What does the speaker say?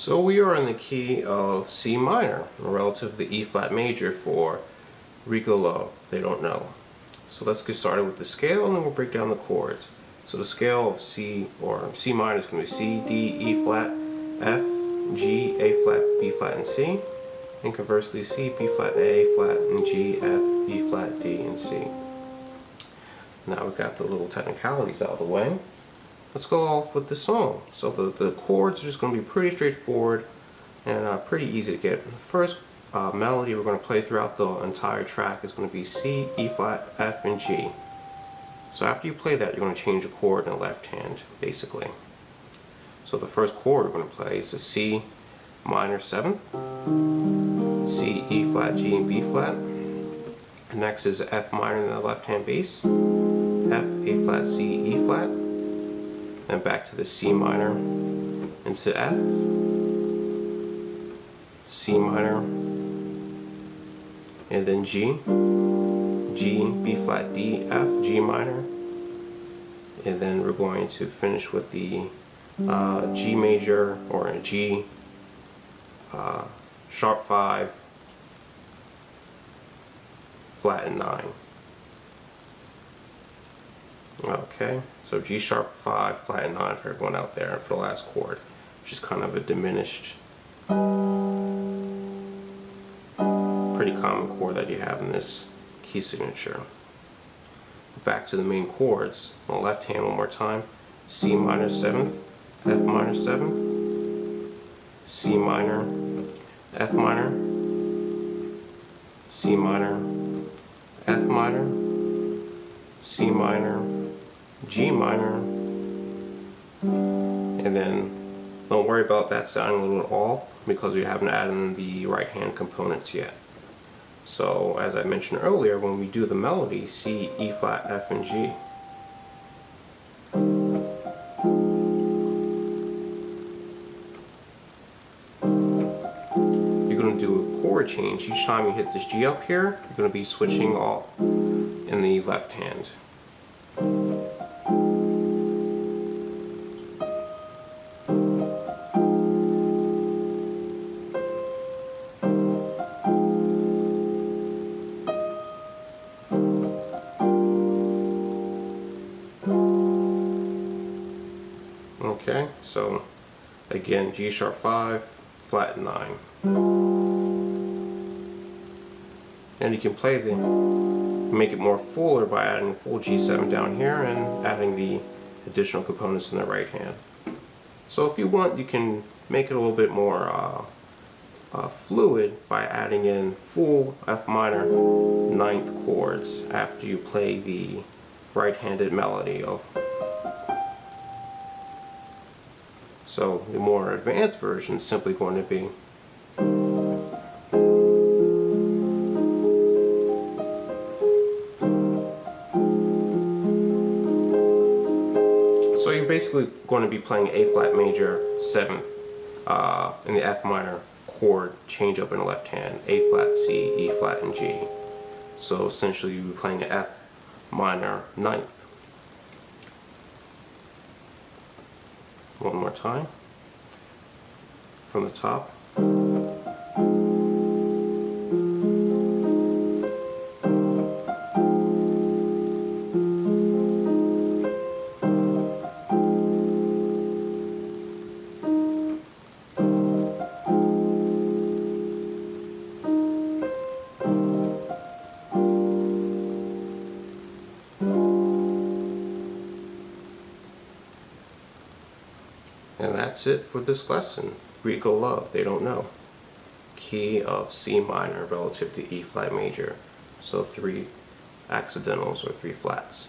So we are in the key of C minor, relative to the E flat major for Rico Love, They Don't Know. So let's get started with the scale and then we'll break down the chords. So the scale of C or C minor is going to be C, D, E flat, F, G, A flat, B flat, and C. And conversely C, B flat, A flat, and G, F, E flat, D, and C. Now we've got the little technicalities out of the way let's go off with the song. So the, the chords are just going to be pretty straightforward and uh, pretty easy to get. The first uh, melody we're going to play throughout the entire track is going to be C, E flat, F, and G. So after you play that, you're going to change a chord in the left hand, basically. So the first chord we're going to play is a C minor 7th, C, E flat, G, and B flat. Next is F minor in the left hand bass, F, A flat, C, E flat, then back to the C minor into F, C minor, and then G, G, B flat, D, F, G minor, and then we're going to finish with the uh, G major or a G, uh, sharp 5, flat and 9. Okay, so G sharp 5, flat and 9 for everyone out there for the last chord, which is kind of a diminished, pretty common chord that you have in this key signature. Back to the main chords, on the left hand one more time, C minor 7th, F minor 7th, C minor, F minor, C minor, F minor, C minor, G minor, and then don't worry about that sounding a little off because we haven't added in the right hand components yet. So as I mentioned earlier, when we do the melody, C, E flat, F, and G. You're going to do a chord change. Each time you hit this G up here, you're going to be switching off in the left hand. Okay, so again, G sharp 5, flat 9. And you can play the, make it more fuller by adding full G7 down here and adding the additional components in the right hand. So if you want, you can make it a little bit more uh, uh, fluid by adding in full F minor ninth chords after you play the right-handed melody of So the more advanced version is simply going to be So you're basically going to be playing A flat major 7th uh, in the F minor chord change up in the left hand, A flat, C, E flat, and G. So essentially you'll be playing an F minor ninth. One more time. From the top. And that's it for this lesson. Rico Love, They Don't Know. Key of C minor relative to E flat major. So three accidentals or three flats.